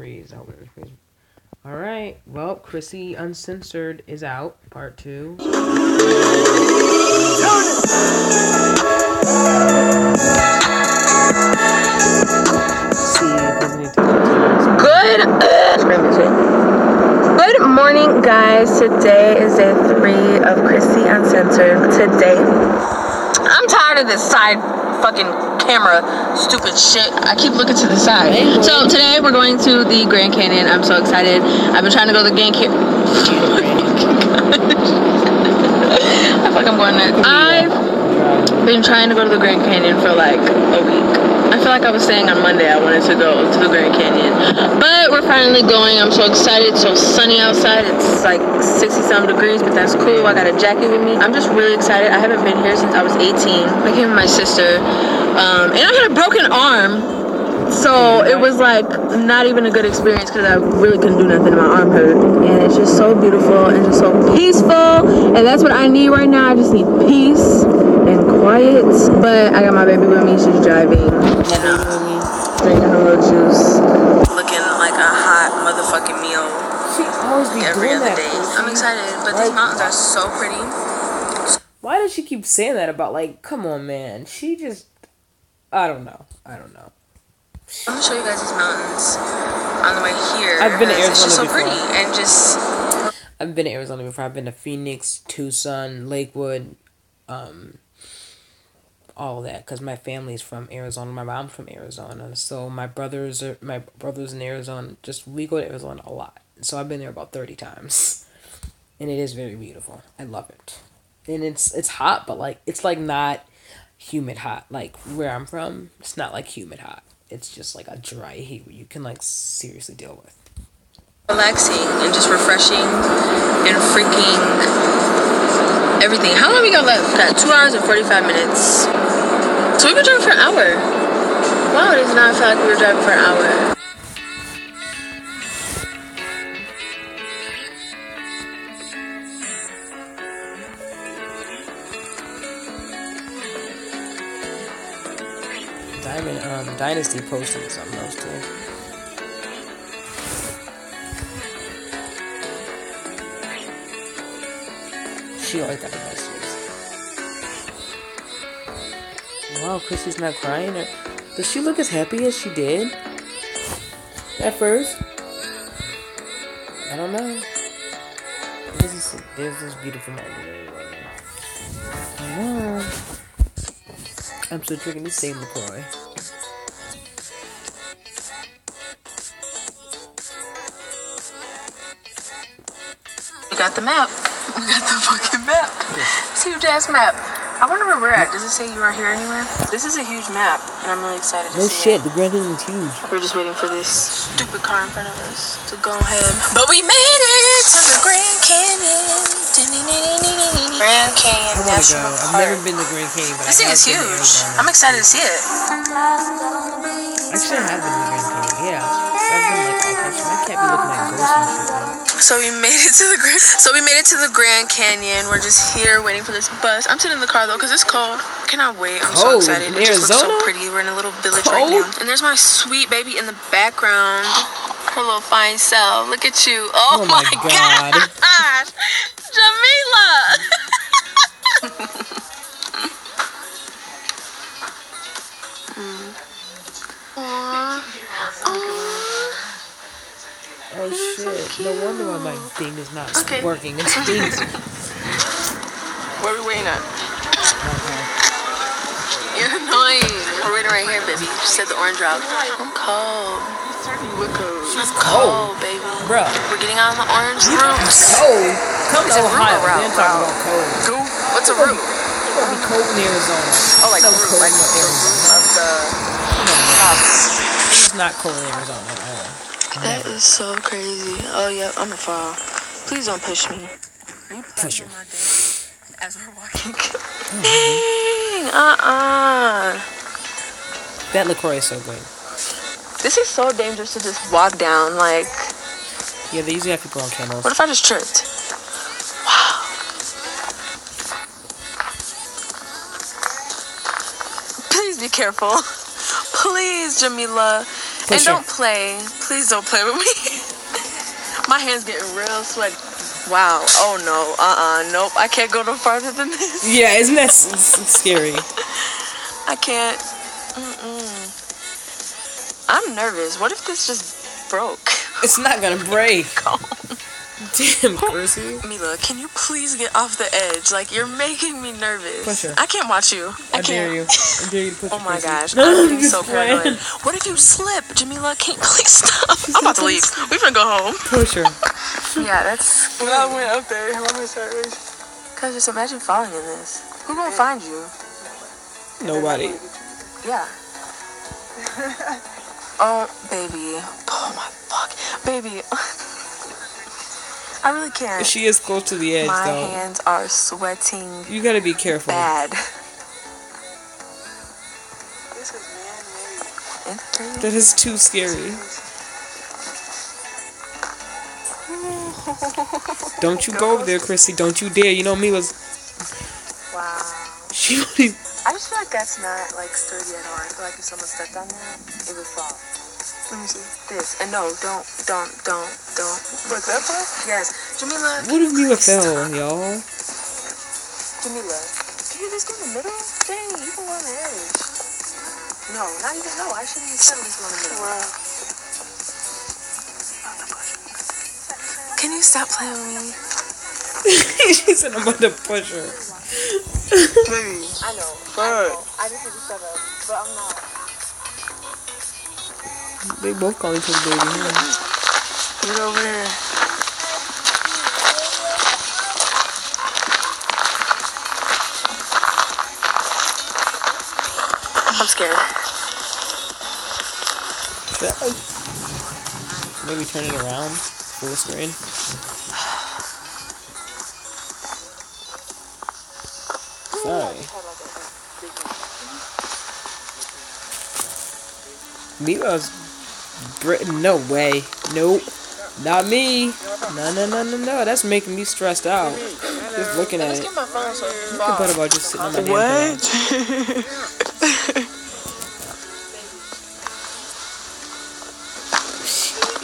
freeze. I hope it doesn't freeze. All right. Well, Crissy Uncensored is out. Part two. Good. Uh, good morning, guys. Today is day three of Crissy Uncensored. Today, I'm tired of this side fucking camera stupid shit. I keep looking to the side. So today we're going to the Grand Canyon. I'm so excited. I've been trying to go to the Grand Canyon. I feel like I'm going there. I've been trying to go to the Grand Canyon for like a week. I feel like I was saying on Monday I wanted to go to the Grand Canyon. But we're finally going. I'm so excited. It's so sunny outside. It's like 60 some degrees, but that's cool. I got a jacket with me. I'm just really excited. I haven't been here since I was 18. I came with my sister. Um, and I had a broken arm. So it was like not even a good experience because I really couldn't do nothing. My arm hurt, and it's just so beautiful and just so peaceful. And that's what I need right now. I just need peace quiet. But I got my baby with me. She's driving. Yeah. Drinking her little juice. Looking like a hot motherfucking meal She always be every doing other that. day. I'm excited, but these mountains are so pretty. Why does she keep saying that about like? Come on, man. She just. I don't know. I don't know. I'm gonna show you guys these mountains on the way here. I've been to It's just so Arizona pretty before. and just I've been to Arizona before. I've been to Phoenix, Tucson, Lakewood, um, all that because my family's from Arizona. My mom's from Arizona, so my brothers are my brothers in Arizona. Just we go to Arizona a lot, so I've been there about thirty times, and it is very beautiful. I love it, and it's it's hot, but like it's like not humid hot like where I'm from. It's not like humid hot. It's just like a dry heat where you can like seriously deal with. Relaxing and just refreshing and freaking everything. How long we got left? Got two hours and 45 minutes. So we've been driving for an hour. Wow, it does not feel like we were driving for an hour. Diamond um Dynasty posted something else too. She always got the best. Wow, Crissy's not crying. Or, does she look as happy as she did at first? I don't know. This is this beautiful mountain right now. I'm still drinking the same LaCroix. We got the map. We got the fucking map. It's a huge ass map. I wonder where we're at. Does it say you are here anywhere? This is a huge map, and I'm really excited to No see shit, the Grand Canyon's huge. We're just waiting for this stupid car in front of us to go ahead. But we made it to the Grand Canyon. Grand Canyon I wanna go. National I've never been to Grand Canyon, but This I thing is huge. I'm excited to see it. Actually, I have been to Grand Canyon. Yeah, I've been like all kinds of. My cat be looking like ghosts and shit. Man. So we made it to the Grand. So we made it to the Grand Canyon. We're just here waiting for this bus. I'm sitting in the car though because it's cold. Cannot wait. I'm so excited. In It just looks so pretty. We're in a little village right now, and there's my sweet baby in the background. Her little fine self. Look at you. Oh, Oh my God. gosh, Jamila. Aw. Aw. Oh shit! No wonder why my thing is not Okay. working. It's stinks. What are we waiting on? You're annoying. We're waiting right here, baby. She said the orange route. I'm cold. She's Cold, cold baby. Bro, We're getting on the orange routes. Cold. Come to Ohio. route? Then talk about cold. Goop. What's a root? It's gonna be cold in Arizona. Oh, like root, cold like in Arizona. of the It's not cold in Arizona at all. That is so crazy. Oh, yeah, I'm gonna fall. Please don't push me. Push her. As we're walking. Dang, uh-uh. That LaCroix is so good. This is so dangerous to just walk down. Like, Yeah, they usually have people on camels. what if I just tripped? Wow. Please be careful. Please, Jamila. And don't play. Please don't play with me. My hand's getting real sweaty. Wow. Oh no. Uh uh Nope. I can't go no farther than this. Yeah, isn't that s- s- scary? I can't. Mm-mm. I'm nervous. What if this just broke? It's not gonna break. Damn, Percy. Mila, can you please get off the edge? Like you're making me nervous. Push her. I can't watch you. I, I can't. dare you. I dare you to push Oh my gosh, No, I'm getting just so playing. paranoid. What if you slip, Jamila? Can't please stop? I'm about to leave. We gonna go home. Push her. Yeah, that's. When I went up there, my heart started Cause just imagine falling in this. Who gonna find you? Nobody. Yeah. oh, baby. Oh my fuck, baby. I really can't. She is close to the edge, My though. hands are sweating You gotta be careful. bad. This is man-made. Isn't it? That is too scary. Don't you go over there, Crissy. Don't you dare. You know me was. Wow. She only. I just feel like that's not like sturdy at all. I feel like if someone stepped on that, it would fall. Let me see. This and no, don't, don't, don't, don't. What's that for? Yes, Jamila. What if Mila fell, y'all? Jamila, can you just go in the middle? Dang, you can go on the edge. No, not even no. I shouldn't even settle this one in the middle. Wow. Can you stop playing with me? she said I'm about to push her. Baby. I know. Fuck. I just need to shut up, but I'm not. They both call each other baby. Huh? Get over here. I'm scared. Maybe turn it around. Full screen. Sorry. Mila's Britain. No way. Nope. Not me. No, no, no, no, no. That's making me stressed out. Just looking at it. so about just sitting on my What?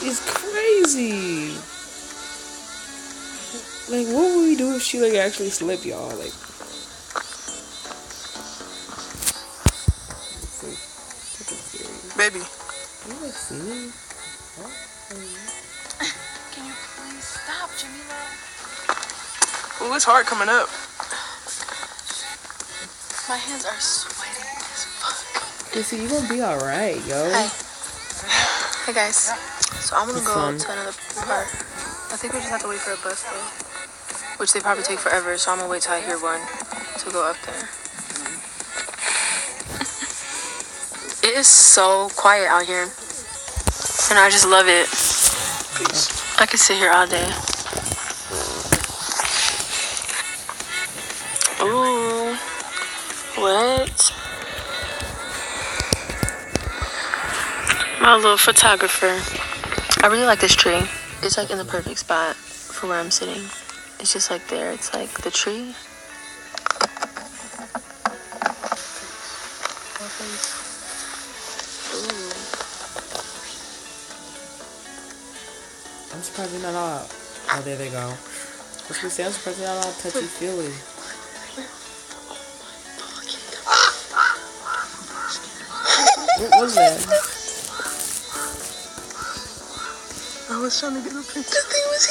It's crazy. Like, what would we do if she like actually slipped, y'all? Like, Baby. You like see? Can you please stop, Jamila? Ooh, it's hard coming up. My hands are sweating as fuck. Crissy, you gonna be alright, yo. Hi. Hey guys. So I'm gonna It's go fun. to another part. I think we just have to wait for a bus though. Which they probably take forever, so I'm gonna wait till I hear one to go up there. It is so quiet out here. And I just love it. I could sit here all day. Ooh. What? My little photographer. I really like this tree. It's like in the perfect spot for where I'm sitting. It's just like there. It's like the tree. I'm surprised you're not all. Oh, there they go. I was gonna say, I'm surprised you're not all touchy feely. What was that? I was trying to get a picture. This thing was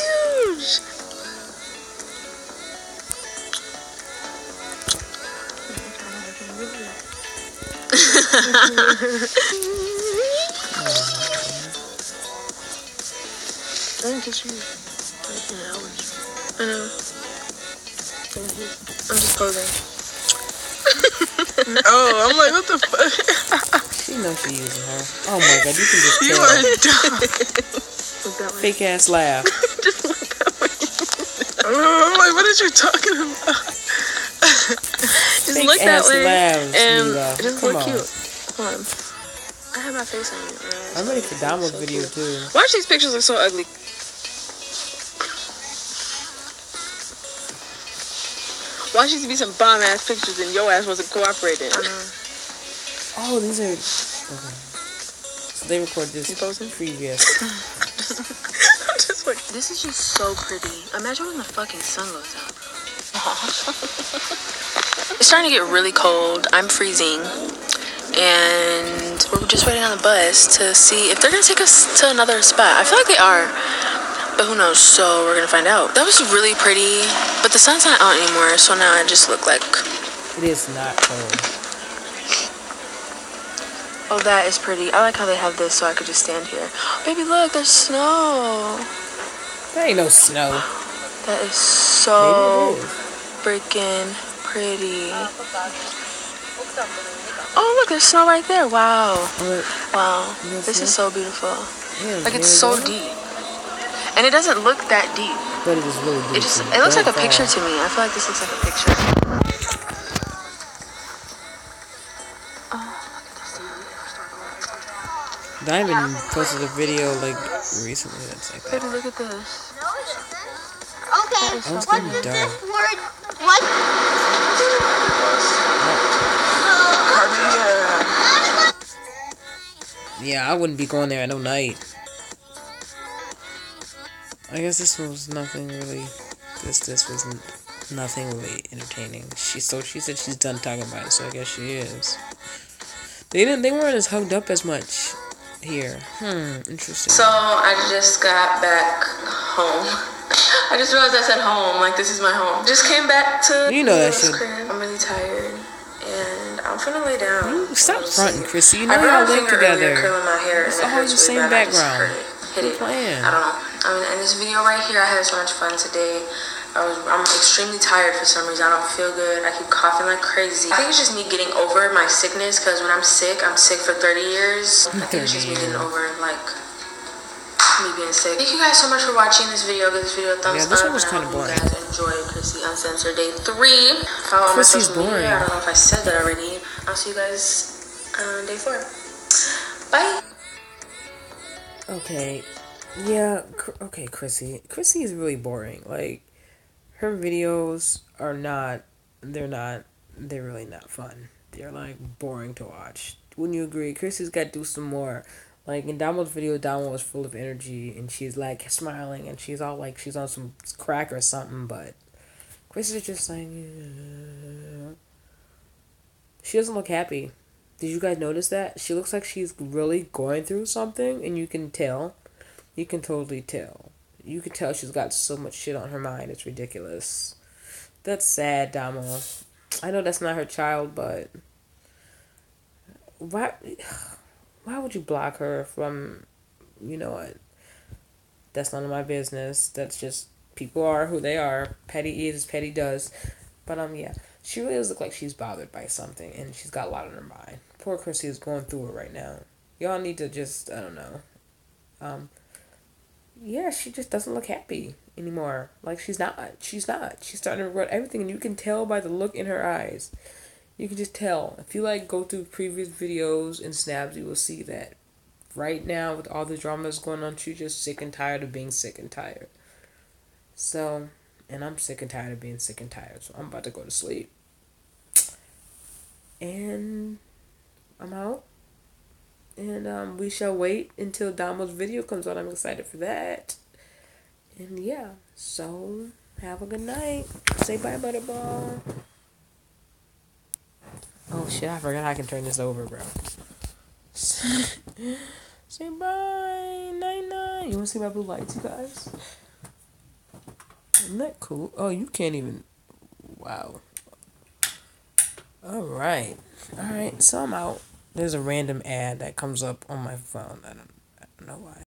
huge. I didn't get you like in hours. I know. I'm just posing. Oh, I'm like, what the fuck? She knows she using her. Oh my god, you can just tell. You are dumb. Look that way. Fake ass laugh. I'm like, what are you talking about? Just Fake look that ass way. laughs, and Mila. just Come look on. cute. Hold on. I have my face on it. right? I'm ready for Dama's So video cute. too. Watch these pictures look so ugly. Watch these be some bomb ass pictures and your ass wasn't cooperating. Uh-huh. Oh, these are. Okay. they record this previous. just like, this is just so pretty. Imagine when the fucking sun goes out. it's starting to get really cold. I'm freezing. And we're just waiting on the bus to see if they're gonna take us to another spot. I feel like they are. But who knows? So we're gonna find out. That was really pretty, but the sun's not out anymore, so now I just look like. It is not cold. Oh, that is pretty. I like how they have this so I could just stand here. Baby, look, there's snow. There ain't no snow. That is so freaking pretty. Oh, look, there's snow right there. Wow. Wow. This is so beautiful. Like, it's so deep. And it doesn't look that deep. But it is really deep. It just it looks like a picture to me. I feel like this looks like a picture. Oh, Diamond posted a video like recently that's like that. Baby, look at this. Okay. So what is this word? What? Yeah, I wouldn't be going there at no night. I guess this was nothing really. This this was nothing really entertaining. She so she said she's done talking about it, so I guess she is. They didn't. They weren't as hugged up as much here. Hmm. Interesting. So I just got back home. I just realized I said home. Like this is my home. Just came back to. You know that shit. I'm really tired. And I'm finna lay down. You stop fronting, Crissy. You know y'all live together. Curling my hair it's always the same background. Hit it. Playing. I don't know. I mean, in this video right here, I had so much fun today. I was, I'm extremely tired for some reason. I don't feel good. I keep coughing like crazy. I think it's just me getting over my sickness because when I'm sick, I'm sick for 30 years. I think it's just me getting over like me being sick. Thank you guys so much for watching this video. Give this video a thumbs yeah, this up. one was kind of boring. You guys enjoyed Crissy Uncensored Day 3. Follow Crissy's my social boring. media. I don't know if I said that already. I'll see you guys on day 4. Bye. Okay. Yeah, okay, Crissy. Crissy is really boring. Like, her videos are not, they're not, they're really not fun. They're, like, boring to watch. Wouldn't you agree? Crissy's got to do some more. Like, in Damo's video, Damo was full of energy, and she's, like, smiling, and she's all, like, she's on some crack or something, but Crissy's just like, she doesn't look happy. Did you guys notice that? She looks like she's really going through something, and you can tell. You can totally tell. You can tell she's got so much shit on her mind. It's ridiculous. That's sad, Dama. I know that's not her child, but why? Why would you block her from? You know what? That's none of my business. That's just people are who they are. Petty is petty does. But um, yeah, she really does look like she's bothered by something, and she's got a lot on her mind. Poor Crissy is going through it right now. Y'all need to just I don't know. Um, yeah, she just doesn't look happy anymore. Like she's not. She's not. She's starting to regret everything, and you can tell by the look in her eyes. You can just tell. If you like go through previous videos and snaps, you will see that right now with all the dramas going on, she's just sick and tired of being sick and tired. So, and I'm sick and tired of being sick and tired. So I'm about to go to sleep. And I'm out. And um, we shall wait until Damo's video comes out. I'm excited for that. And yeah, so have a good night. Say bye, Butterball. Oh shit, I forgot I can turn this over, bro. Say bye, night night. You wanna see my blue lights, you guys? Isn't that cool? Oh, you can't even. Wow. All right, all right. So I'm out there's a random ad that comes up on my phone. I don't, I don't know why.